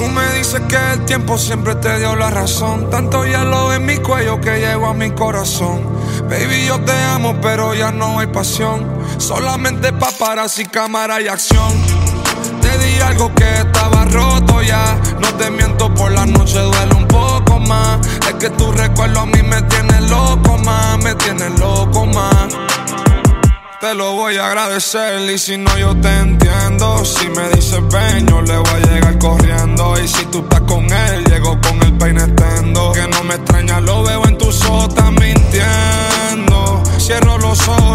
Tú me dices que el tiempo siempre te dio la razón. Tanto hielo en mi cuello que llego a mi corazón. Baby, yo te amo, pero ya no hay pasión. Solamente paparazzi, cámara y acción. Te di algo que estaba roto ya. No te miento, por la noche duele un poco más. Es que tu recuerdo a mí me tiene loco más, me tiene loco más. Te lo voy a agradecer y si no yo te entiendo Si me dices ven le voy a llegar corriendo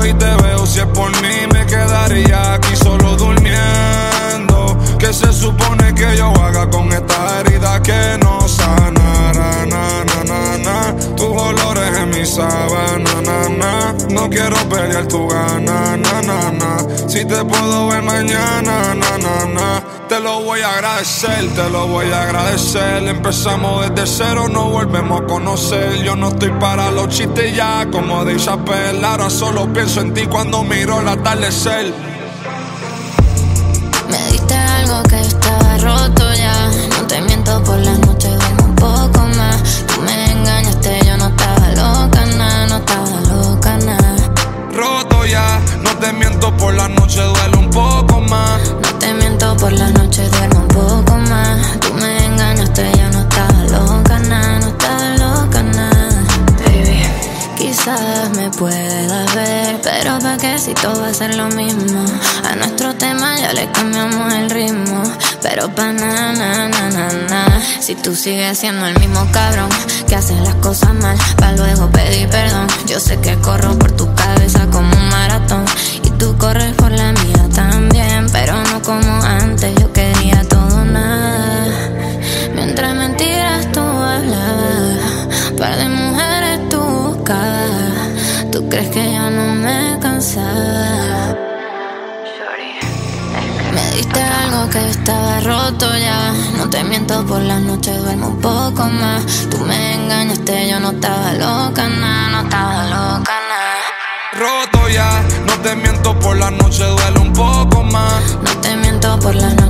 y te veo si es por mí me quedaría aquí solo durmiendo Que se supone que yo haga con esta herida que no sanará na, na, na, na. Tus olores en mi sábana na, na. No quiero pelear tu gana na, na, na. Si te puedo ver mañana na, na, na. Lo voy a agradecer, te lo voy a agradecer. Empezamos desde cero, no volvemos a conocer. Yo no estoy para los chistes ya, como de Isabel Ahora solo pienso en ti cuando miro el atardecer pero pa' qué si todo va a ser lo mismo. A nuestro tema ya le cambiamos el ritmo, pero pa' na, na, na, na. Si tú sigues siendo el mismo cabrón que haces las cosas mal, pa' luego pedir perdón. Yo sé que corro por tu cabeza como un maratón ¿Tú crees que yo no me cansaba? Me diste algo que estaba roto ya. No te miento por la noche, duermo un poco más. Tú me engañaste, yo no estaba loca, na, no estaba loca, na. Roto ya, no te miento por la noche duele un poco más No te miento por la noche,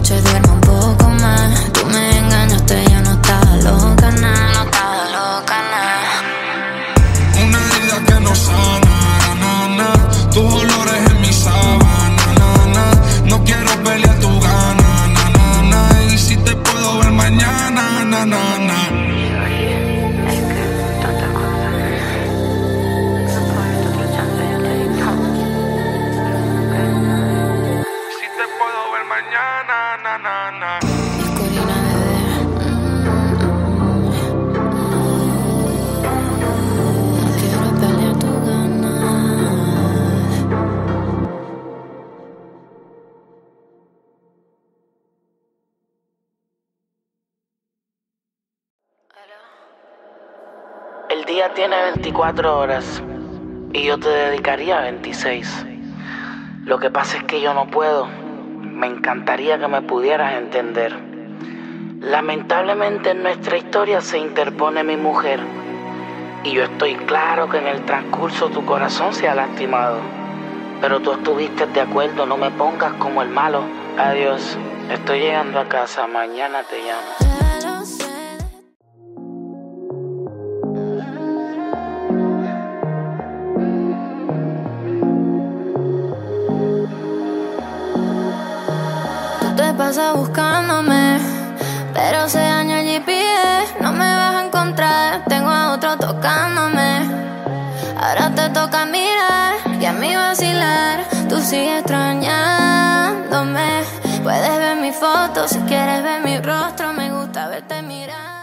Día tiene 24 horas y yo te dedicaría 26. Lo que pasa es que yo no puedo. Me encantaría que me pudieras entender. Lamentablemente en nuestra historia se interpone mi mujer y yo estoy claro que en el transcurso tu corazón se ha lastimado. Pero tú estuviste de acuerdo, no me pongas como el malo. Adiós, estoy llegando a casa, mañana te llamo. Pasas buscándome, pero se daño el GPS. No me vas a encontrar, tengo a otro tocándome. Ahora te toca mirar y a mí vacilar. Tú sigues extrañándome. Puedes ver mi foto si quieres ver mi rostro. Me gusta verte mirar.